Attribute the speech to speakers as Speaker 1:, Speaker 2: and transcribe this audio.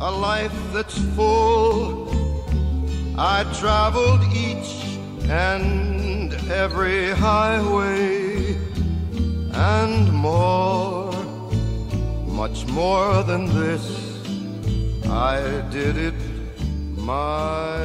Speaker 1: a life that's full. I traveled each and every highway and more, much more than this. I did it my